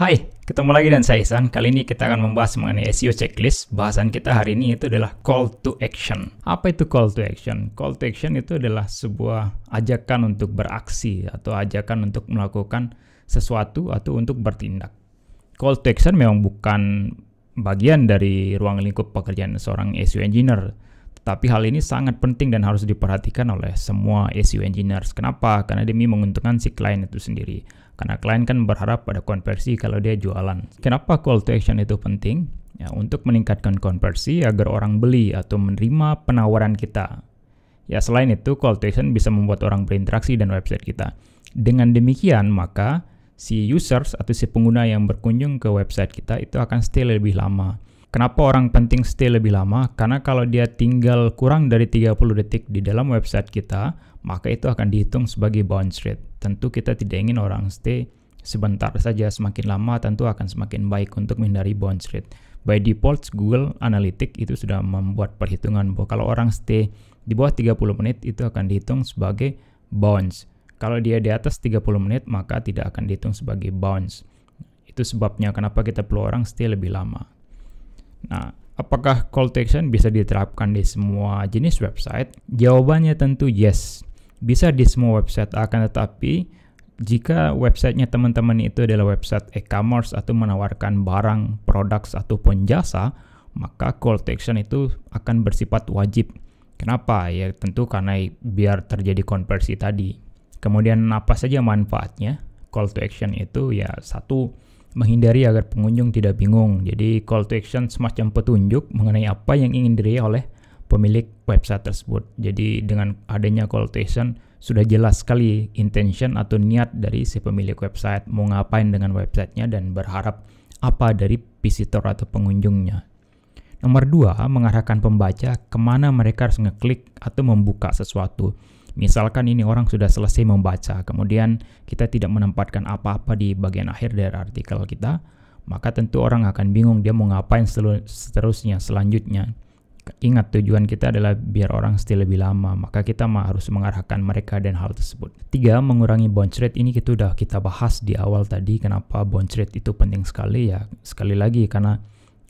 Hai, ketemu lagi dan saya Isan. Kali ini kita akan membahas mengenai SEO checklist. Bahasan kita hari ini itu adalah call to action. Apa itu call to action? Call to action itu adalah sebuah ajakan untuk beraksi atau ajakan untuk melakukan sesuatu atau untuk bertindak. Call to action memang bukan bagian dari ruang lingkup pekerjaan seorang SEO engineer. Tetapi hal ini sangat penting dan harus diperhatikan oleh semua SEO engineers. Kenapa? Karena demi menguntungkan si klien itu sendiri. Karena klien kan berharap pada konversi kalau dia jualan. Kenapa call to action itu penting? Ya, untuk meningkatkan konversi agar orang beli atau menerima penawaran kita. Ya, selain itu, call to action bisa membuat orang berinteraksi dan website kita. Dengan demikian, maka si users atau si pengguna yang berkunjung ke website kita itu akan stay lebih lama. Kenapa orang penting stay lebih lama? Karena kalau dia tinggal kurang dari 30 detik di dalam website kita, maka itu akan dihitung sebagai bounce rate. Tentu kita tidak ingin orang stay sebentar saja, semakin lama tentu akan semakin baik untuk menghindari bounce rate. By default, Google Analytics itu sudah membuat perhitungan bahwa kalau orang stay di bawah 30 menit itu akan dihitung sebagai bounce. Kalau dia di atas 30 menit maka tidak akan dihitung sebagai bounce. Itu sebabnya kenapa kita perlu orang stay lebih lama. Nah, apakah call to action bisa diterapkan di semua jenis website? Jawabannya tentu yes bisa di semua website akan tetapi jika websitenya teman-teman itu adalah website e-commerce atau menawarkan barang, produk ataupun jasa, maka call to action itu akan bersifat wajib. Kenapa? Ya tentu karena biar terjadi konversi tadi. Kemudian apa saja manfaatnya? Call to action itu ya satu menghindari agar pengunjung tidak bingung. Jadi call to action semacam petunjuk mengenai apa yang ingin diraih oleh pemilik website tersebut. Jadi dengan adanya call to action sudah jelas sekali intention atau niat dari si pemilik website mau ngapain dengan websitenya dan berharap apa dari visitor atau pengunjungnya. Nomor dua, mengarahkan pembaca ke mana mereka harus ngeklik atau membuka sesuatu. Misalkan ini orang sudah selesai membaca, kemudian kita tidak menempatkan apa-apa di bagian akhir dari artikel kita, maka tentu orang akan bingung dia mau ngapain seterusnya, selanjutnya. Ingat tujuan kita adalah biar orang stay lebih lama, maka kita harus mengarahkan mereka dan hal tersebut. Tiga, mengurangi bounce rate ini kita udah kita bahas di awal tadi kenapa bounce rate itu penting sekali ya. Sekali lagi karena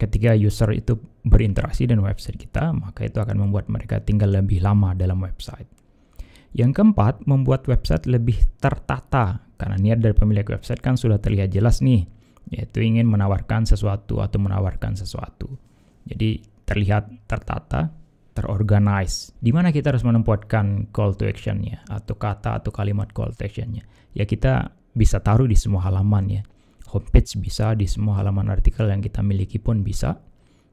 ketika user itu berinteraksi dengan website kita, maka itu akan membuat mereka tinggal lebih lama dalam website. Yang keempat, membuat website lebih tertata karena niat dari pemilik website kan sudah terlihat jelas nih, yaitu ingin menawarkan sesuatu atau menawarkan sesuatu. Jadi terlihat tertata, terorganize. Di mana kita harus menempatkan call to actionnya atau kata atau kalimat call to actionnya. Ya kita bisa taruh di semua halaman ya. Homepage bisa di semua halaman artikel yang kita miliki pun bisa.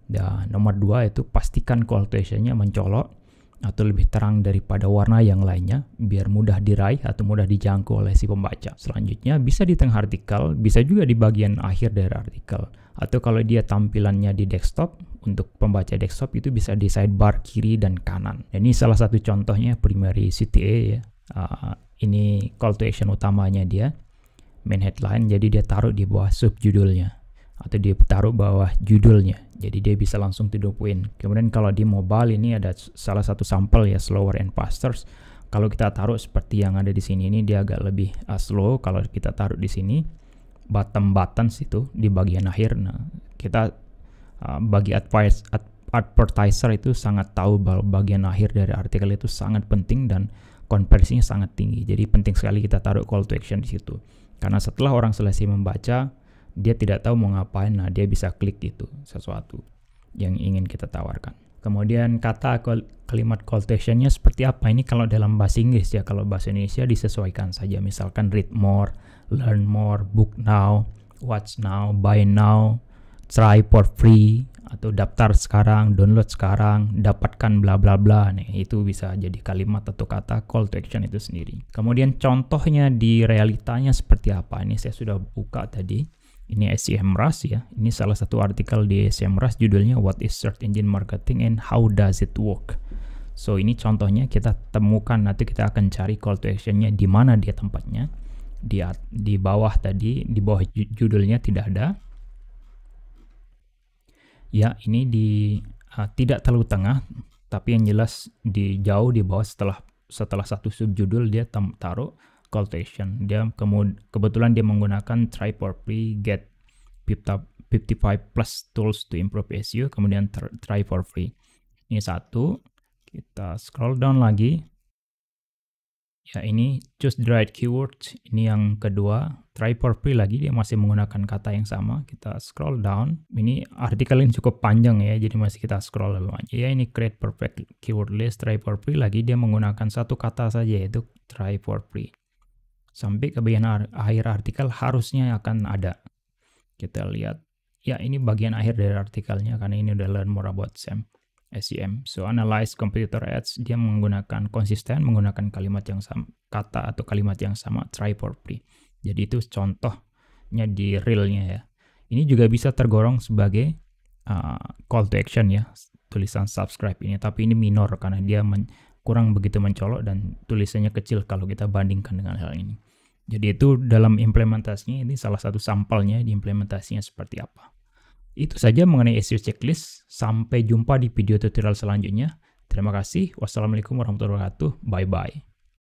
Dan nomor dua itu pastikan call to actionnya mencolok atau lebih terang daripada warna yang lainnya biar mudah diraih atau mudah dijangkau oleh si pembaca. Selanjutnya bisa di tengah artikel, bisa juga di bagian akhir dari artikel. Atau kalau dia tampilannya di desktop, untuk pembaca desktop itu bisa di sidebar kiri dan kanan. Ini salah satu contohnya primary CTA ya. Uh, ini call to action utamanya dia, main headline, jadi dia taruh di bawah subjudulnya atau dia taruh bawah judulnya. Jadi dia bisa langsung to the point. Kemudian kalau di mobile ini ada salah satu sampel ya slower and faster. Kalau kita taruh seperti yang ada di sini ini dia agak lebih uh, slow. Kalau kita taruh di sini bottom buttons itu di bagian akhir. Nah, kita uh, bagi advice ad, advertiser itu sangat tahu bahwa bagian akhir dari artikel itu sangat penting dan konversinya sangat tinggi. Jadi penting sekali kita taruh call to action di situ. Karena setelah orang selesai membaca, dia tidak tahu mau ngapain, nah dia bisa klik itu sesuatu yang ingin kita tawarkan. Kemudian kata kalimat call to actionnya seperti apa? Ini kalau dalam bahasa Inggris ya, kalau bahasa Indonesia disesuaikan saja. Misalkan read more, learn more, book now, watch now, buy now, try for free, atau daftar sekarang, download sekarang, dapatkan bla bla bla. Nih, itu bisa jadi kalimat atau kata call to action itu sendiri. Kemudian contohnya di realitanya seperti apa? Ini saya sudah buka tadi. Ini SEMrush ya. Ini salah satu artikel di SEMrush judulnya What is Search Engine Marketing and How Does It Work. So ini contohnya kita temukan nanti kita akan cari call to actionnya di mana dia tempatnya. Di di bawah tadi di bawah judulnya tidak ada. Ya ini di uh, tidak terlalu tengah tapi yang jelas di jauh di bawah setelah setelah satu subjudul dia taruh action. Dia kemud kebetulan dia menggunakan try for free, get 55 plus tools to improve SEO, kemudian try for free. Ini satu, kita scroll down lagi. Ya ini choose the right keywords. Ini yang kedua, try for free lagi dia masih menggunakan kata yang sama. Kita scroll down. Ini artikel ini cukup panjang ya, jadi masih kita scroll lebih banyak. Ya ini create perfect keyword list, try for free lagi dia menggunakan satu kata saja yaitu try for free. Sampai ke bagian akhir artikel harusnya akan ada. Kita lihat. Ya ini bagian akhir dari artikelnya karena ini udah learn more about SEM. SEM. So analyze computer ads dia menggunakan konsisten menggunakan kalimat yang sama kata atau kalimat yang sama try for free. Jadi itu contohnya di realnya ya. Ini juga bisa tergolong sebagai uh, call to action ya tulisan subscribe ini tapi ini minor karena dia men kurang begitu mencolok dan tulisannya kecil kalau kita bandingkan dengan hal ini. Jadi itu dalam implementasinya ini salah satu sampelnya di implementasinya seperti apa. Itu saja mengenai SEO checklist. Sampai jumpa di video tutorial selanjutnya. Terima kasih. Wassalamualaikum warahmatullahi wabarakatuh. Bye-bye.